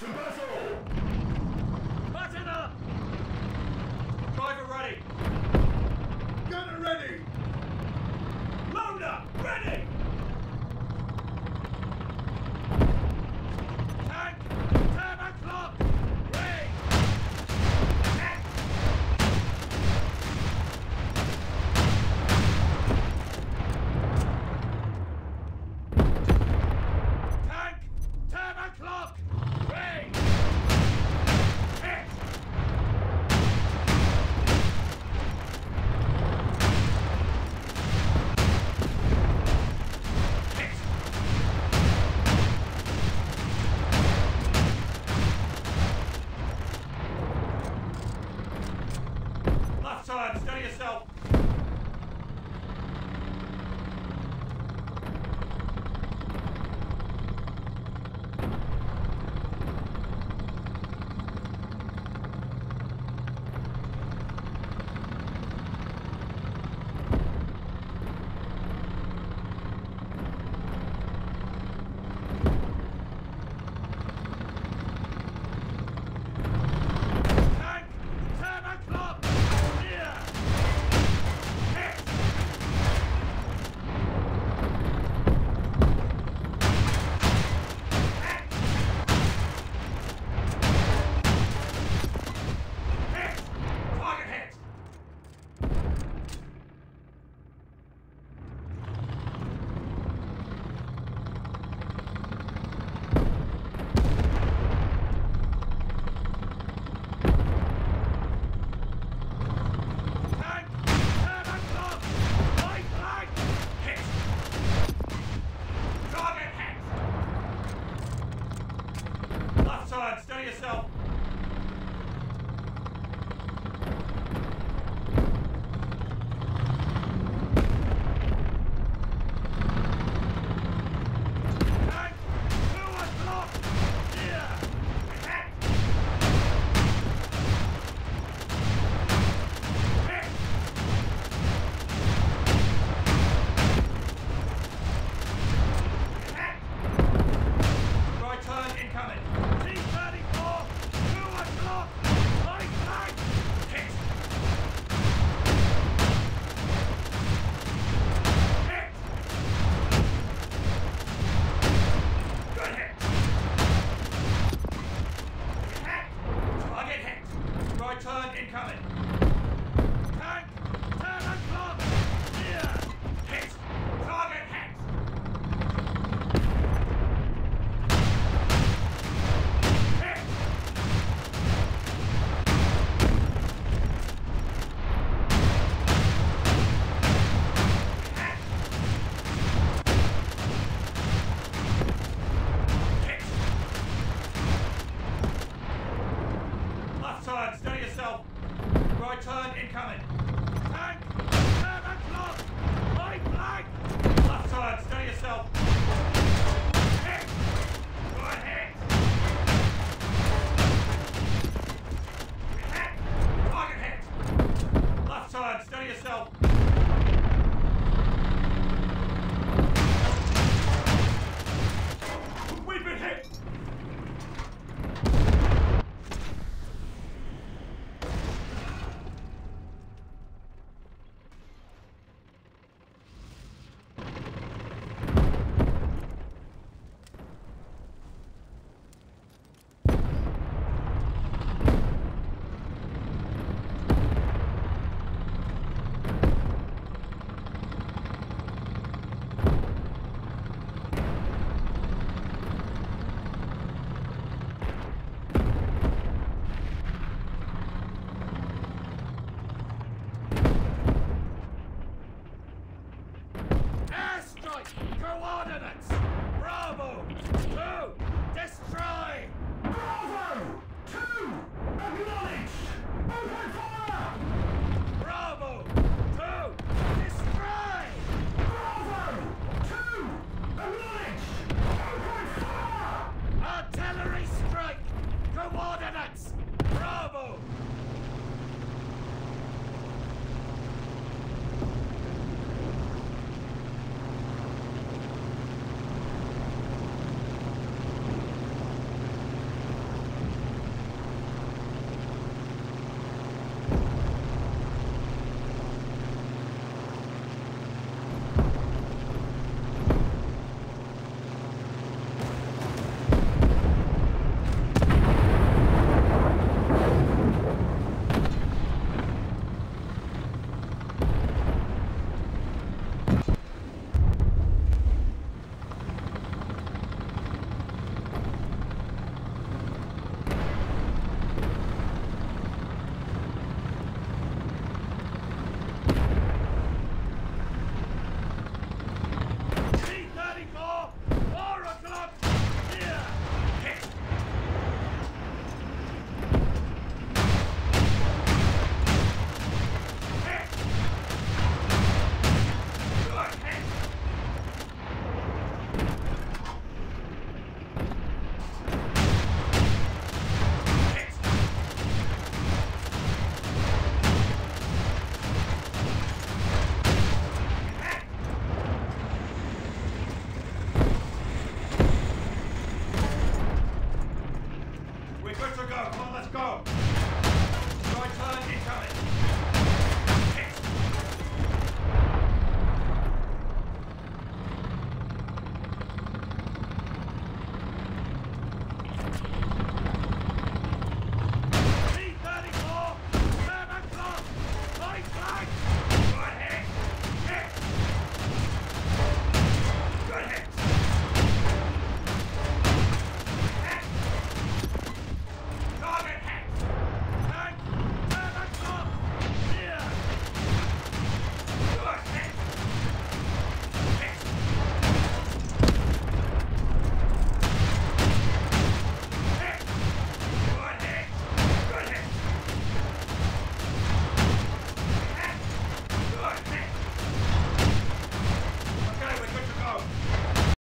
To battle! Button up! Driver ready! Gunner ready! Loader ready!